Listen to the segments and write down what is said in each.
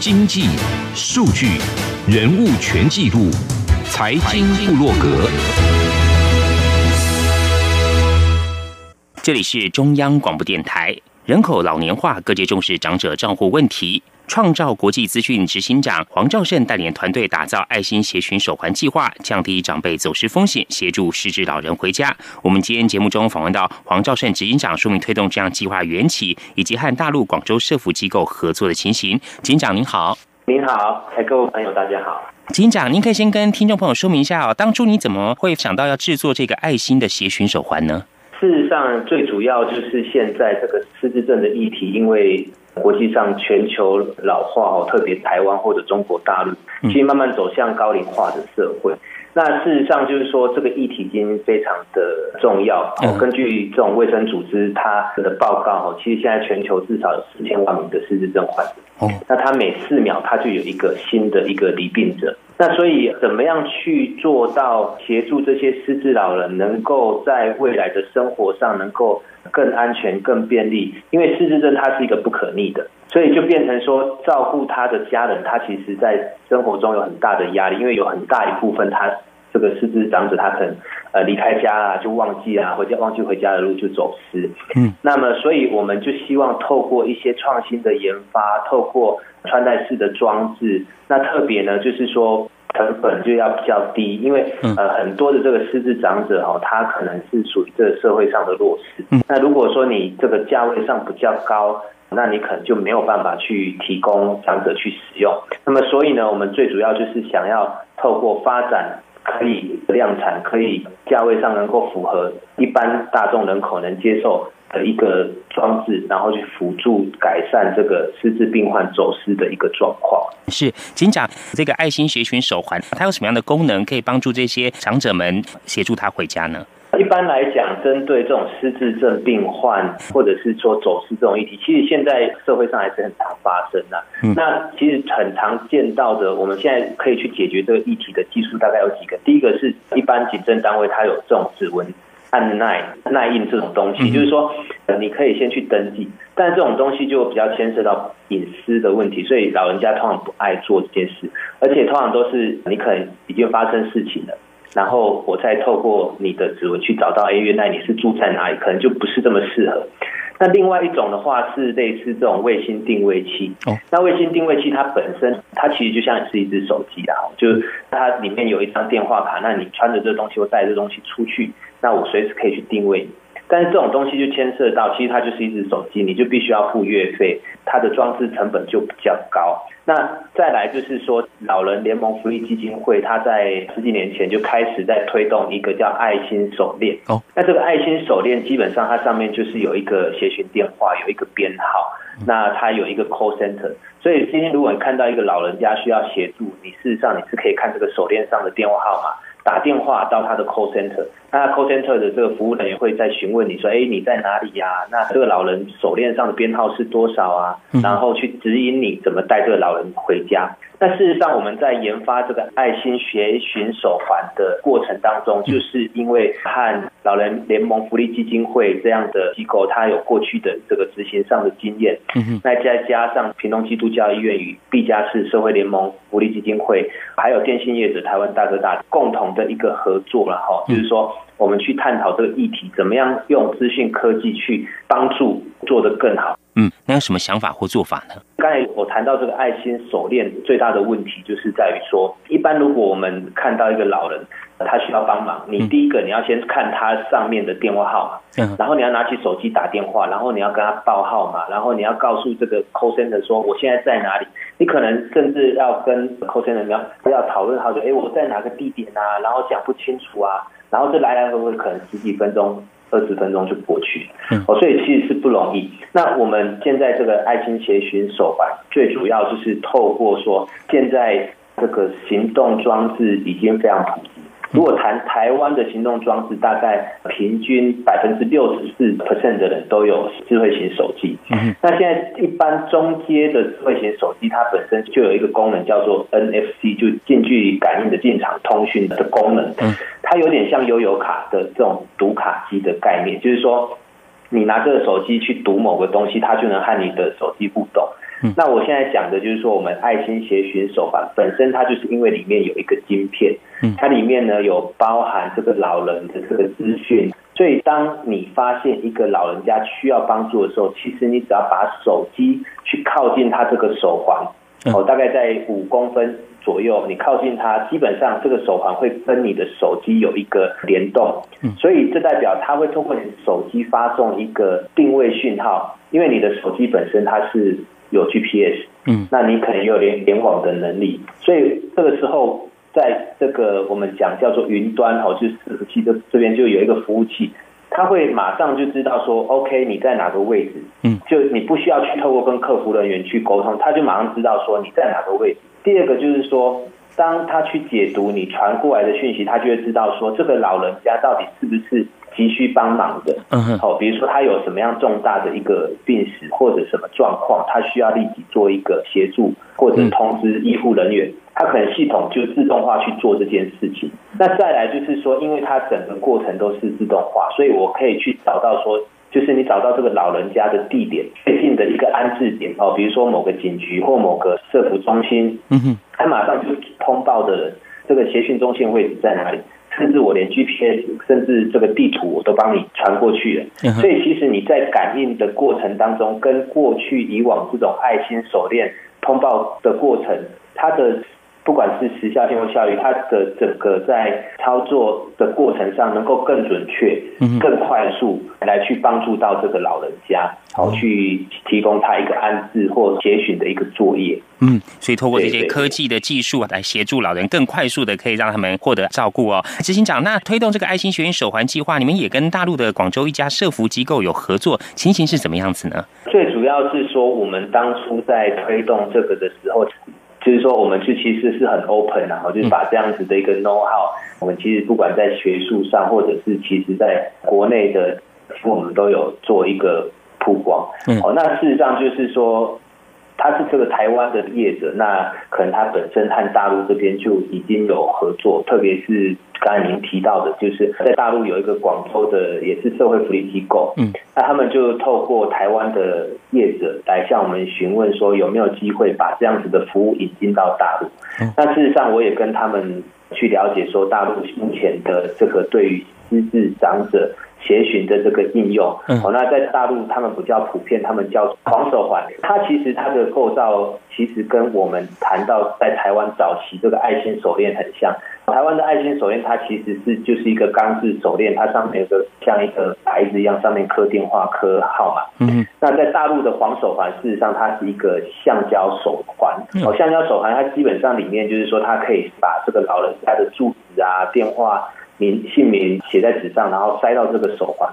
经济、数据、人物全记录，财经部落格。这里是中央广播电台。人口老年化，各界重视长者账户问题。创造国际资讯执行长黄兆胜带领团队打造爱心协寻手环计划，降低长辈走失风险，协助失智老人回家。我们今天节目中访问到黄兆胜执行长，说明推动这样计划缘起，以及和大陆广州社福机构合作的情形。警长您好，您好，各位朋友大家好。警长，您可以先跟听众朋友说明一下哦，当初你怎么会想到要制作这个爱心的协寻手环呢？事实上，最主要就是现在这个失智症的议题，因为。国际上全球老化哦，特别台湾或者中国大陆，其实慢慢走向高龄化的社会。那事实上就是说，这个议题已经非常的重要。根据这种卫生组织它的报告哦，其实现在全球至少有四千万名的失智症患者。哦，那他每四秒他就有一个新的一个离病者。那所以怎么样去做到协助这些失智老人，能够在未来的生活上能够更安全、更便利？因为失智症它是一个不可逆的，所以就变成说照顾他的家人，他其实在生活中有很大的压力，因为有很大一部分他这个失智长者他可能呃离开家啊就忘记啊回家忘记回家的路就走失。嗯，那么所以我们就希望透过一些创新的研发，透过穿戴式的装置，那特别呢就是说。成本就要比较低，因为呃很多的这个失智长者哈，他可能是属于这个社会上的弱势。那如果说你这个价位上比较高，那你可能就没有办法去提供长者去使用。那么所以呢，我们最主要就是想要透过发展可以量产，可以价位上能够符合一般大众人口能接受。的一个装置，然后去辅助改善这个失智病患走失的一个状况。是，请讲这个爱心协寻手环，它有什么样的功能，可以帮助这些长者们协助他回家呢？一般来讲，针对这种失智症病患，或者是说走失这种议题，其实现在社会上还是很常发生的。那其实很常见到的，我们现在可以去解决这个议题的技术，大概有几个。第一个是一般警政单位，它有这种指纹。按耐耐印这种东西，就是说，你可以先去登记，但这种东西就比较牵涉到隐私的问题，所以老人家通常不爱做这件事，而且通常都是你可能已经发生事情了，然后我再透过你的指纹去找到，哎，原来你是住在哪里，可能就不是这么适合。那另外一种的话是类似这种卫星定位器，那卫星定位器它本身它其实就像是一只手机啊，就是它里面有一张电话卡，那你穿着这东西或带着东西出去。那我随时可以去定位你，但是这种东西就牵涉到，其实它就是一只手机，你就必须要付月费，它的装置成本就比较高。那再来就是说，老人联盟福利基金会，它在十几年前就开始在推动一个叫爱心手链。哦，那这个爱心手链基本上它上面就是有一个协询电话，有一个编号，那它有一个 call center，所以今天如果你看到一个老人家需要协助，你事实上你是可以看这个手链上的电话号码。打电话到他的 call center，那 call center 的这个服务人员会在询问你说，哎，你在哪里呀？那这个老人手链上的编号是多少啊？然后去指引你怎么带这个老人回家。那事实上，我们在研发这个爱心学寻手环的过程当中，就是因为和老人联盟福利基金会这样的机构，它有过去的这个执行上的经验，那再加上平东基督教医院与毕加市社会联盟福利基金会，还有电信业者台湾大哥大共同的一个合作了哈，就是说我们去探讨这个议题，怎么样用资讯科技去帮助做得更好。嗯，那有什么想法或做法呢？刚才我谈到这个爱心手链最大的问题，就是在于说，一般如果我们看到一个老人，他需要帮忙，你第一个你要先看他上面的电话号码，嗯，然后你要拿起手机打电话，然后你要跟他报号码，然后你要告诉这个 call center 说我现在在哪里，你可能甚至要跟 call center 要要讨论好久，哎，我在哪个地点啊？然后讲不清楚啊，然后这来来回回可能十几分钟。二十分钟就过去了，哦，所以其实是不容易。那我们现在这个爱心协寻手环，最主要就是透过说，现在这个行动装置已经非常普及。如果谈台湾的行动装置，大概平均百分之六十四 percent 的人都有智慧型手机。那现在一般中阶的智慧型手机，它本身就有一个功能叫做 NFC，就近距离感应的进场通讯的功能。它有点像悠游卡的这种读卡机的概念，就是说你拿这个手机去读某个东西，它就能和你的手机互动。那我现在讲的就是说，我们爱心协寻手环本身它就是因为里面有一个晶片，它里面呢有包含这个老人的这个资讯，所以当你发现一个老人家需要帮助的时候，其实你只要把手机去靠近他这个手环，哦，大概在五公分。左右，你靠近它，基本上这个手环会跟你的手机有一个联动，所以这代表它会通过你手机发送一个定位讯号，因为你的手机本身它是有 GPS，嗯，那你可能有联联网的能力，所以这个时候在这个我们讲叫做云端哦，就是伺服器这这边就有一个服务器，它会马上就知道说，OK，你在哪个位置，嗯，就你不需要去透过跟客服人员去沟通，他就马上知道说你在哪个位置。第二个就是说，当他去解读你传过来的讯息，他就会知道说这个老人家到底是不是急需帮忙的。嗯哼。好，比如说他有什么样重大的一个病史或者什么状况，他需要立即做一个协助或者通知医护人员，他可能系统就自动化去做这件事情。那再来就是说，因为它整个过程都是自动化，所以我可以去找到说。就是你找到这个老人家的地点最近的一个安置点哦，比如说某个警局或某个社福中心，嗯哼，他马上就通报的人，这个协训中心位置在哪里？甚至我连 GPS，甚至这个地图我都帮你传过去了。所以其实你在感应的过程当中，跟过去以往这种爱心手链通报的过程，它的。不管是时效性或效率，它的整个在操作的过程上能够更准确、更快速，来去帮助到这个老人家，好去提供他一个安置或节选的一个作业。嗯，所以透过这些科技的技术来协助老人更快速的可以让他们获得照顾哦。执行长，那推动这个爱心学院手环计划，你们也跟大陆的广州一家社服机构有合作，情形是怎么样子呢？最主要是说，我们当初在推动这个的时候。就是说，我们是其实是很 open 然后就是把这样子的一个 know how，我们其实不管在学术上，或者是其实在国内的，我们都有做一个曝光。嗯，哦，那事实上就是说。他是这个台湾的业者，那可能他本身和大陆这边就已经有合作，特别是刚才您提到的，就是在大陆有一个广州的也是社会福利机构，嗯，那他们就透过台湾的业者来向我们询问说有没有机会把这样子的服务引进到大陆。那事实上我也跟他们去了解说，大陆目前的这个对于失智长者。协寻的这个应用，哦，那在大陆他们比较普遍，他们叫黄手环。它其实它的构造其实跟我们谈到在台湾早期这个爱心手链很像。台湾的爱心手链它其实是就是一个钢制手链，它上面有个像一个牌子一样，上面刻电话、刻号码。嗯，那在大陆的黄手环事实上它是一个橡胶手环。哦，橡胶手环它基本上里面就是说它可以把这个老人家的住址啊、电话。名姓名写在纸上，然后塞到这个手环。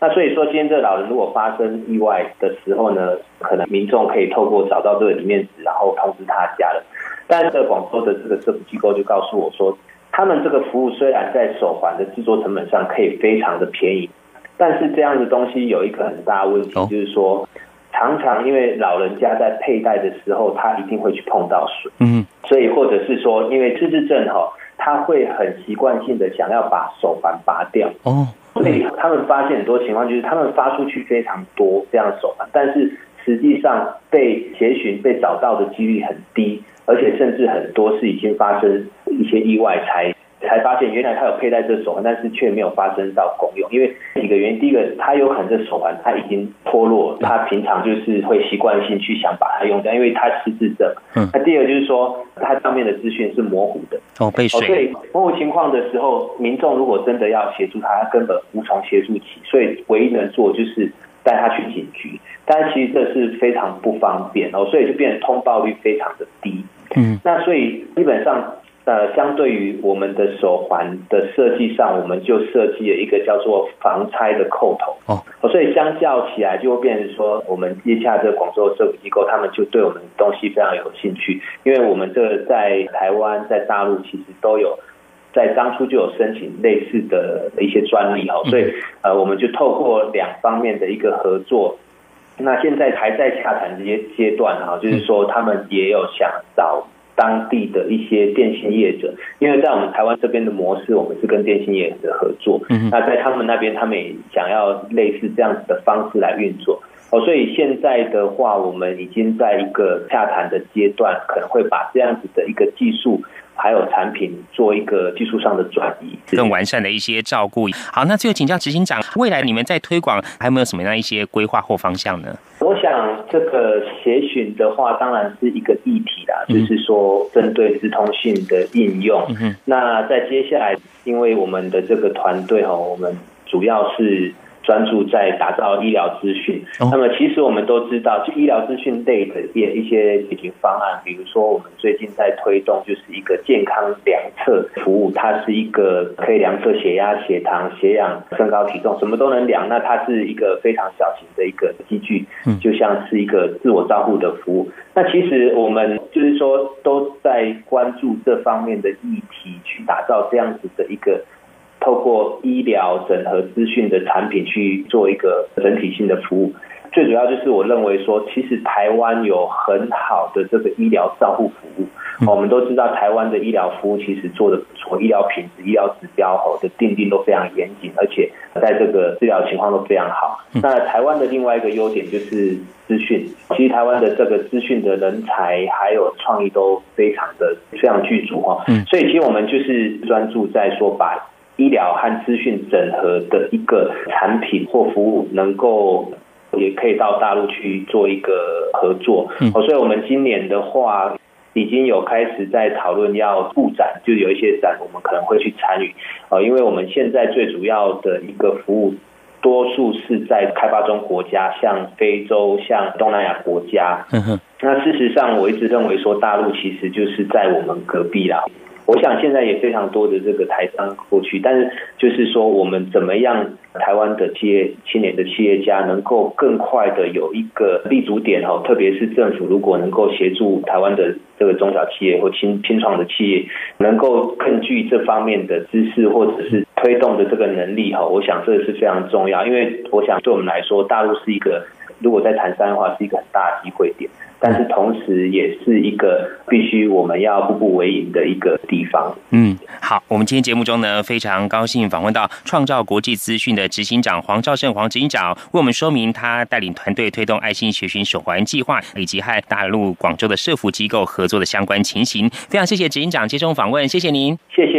那所以说，今天这老人如果发生意外的时候呢，可能民众可以透过找到这个里面纸，然后通知他家人。但是广州的这个政府机构就告诉我说，他们这个服务虽然在手环的制作成本上可以非常的便宜，但是这样的东西有一个很大的问题，就是说常常因为老人家在佩戴的时候，他一定会去碰到水。嗯，所以或者是说，因为自治症哈。他会很习惯性的想要把手环拔掉哦，所以他们发现很多情况就是他们发出去非常多这样手环，但是实际上被协寻被找到的几率很低，而且甚至很多是已经发生一些意外才。才发现原来他有佩戴这手环，但是却没有发生到功用，因为几个原因。第一个，他有可能这手环他已经脱落，他平常就是会习惯性去想把它用掉，因为他失智症。嗯。那第二个就是说，它上面的资讯是模糊的。哦，被水。所以模糊情况的时候，民众如果真的要协助他，根本无从协助起。所以唯一能做就是带他去警局，但其实这是非常不方便哦，所以就变成通报率非常的低。嗯。那所以基本上。呃，相对于我们的手环的设计上，我们就设计了一个叫做防拆的扣头哦，所以相较起来，就会变成说，我们接下这个广州的社福机构，他们就对我们东西非常有兴趣，因为我们这在台湾、在大陆其实都有，在当初就有申请类似的一些专利哦，所以呃，我们就透过两方面的一个合作，那现在还在洽谈阶阶段哈，就是说他们也有想找。当地的一些电信业者，因为在我们台湾这边的模式，我们是跟电信业者合作。嗯那在他们那边，他们也想要类似这样子的方式来运作。哦，所以现在的话，我们已经在一个洽谈的阶段，可能会把这样子的一个技术。还有产品做一个技术上的转移，更完善的一些照顾。好，那最后请教执行长，未来你们在推广还有没有什么样一些规划或方向呢？这个协询的话，当然是一个议题啦，就是说针对资通讯的应用。那在接下来，因为我们的这个团队哈，我们主要是。专注在打造医疗资讯。那么，其实我们都知道，就医疗资讯类的一一些解决方案，比如说我们最近在推动，就是一个健康量测服务，它是一个可以量测血压、血糖、血氧、身高体重，什么都能量。那它是一个非常小型的一个机具，就像是一个自我照护的服务。那其实我们就是说都在关注这方面的议题，去打造这样子的一个。透过医疗整合资讯的产品去做一个整体性的服务，最主要就是我认为说，其实台湾有很好的这个医疗照护服务。我们都知道台湾的医疗服务其实做的不错，医疗品质、医疗指标吼的定定都非常严谨，而且在这个治疗情况都非常好。那台湾的另外一个优点就是资讯，其实台湾的这个资讯的人才还有创意都非常的非常具足哈。所以其实我们就是专注在说把。医疗和资讯整合的一个产品或服务，能够也可以到大陆去做一个合作。哦，所以我们今年的话，已经有开始在讨论要布展，就有一些展我们可能会去参与。呃，因为我们现在最主要的一个服务，多数是在开发中国家，像非洲、像东南亚国家。那事实上，我一直认为说，大陆其实就是在我们隔壁啦。我想现在也非常多的这个台商过去，但是就是说，我们怎么样台湾的企业、青年的企业家能够更快的有一个立足点哦，特别是政府如果能够协助台湾的这个中小企业或新新创的企业，能够更具这方面的知识或者是推动的这个能力哈，我想这是非常重要，因为我想对我们来说，大陆是一个如果在谈商业化是一个很大的机会点。但是同时，也是一个必须我们要步步为营的一个地方。嗯，好，我们今天节目中呢，非常高兴访问到创造国际资讯的执行长黄兆胜黄执行长，为我们说明他带领团队推动爱心学群手环计划，以及和大陆广州的社福机构合作的相关情形。非常谢谢执行长接受访问，谢谢您，谢谢。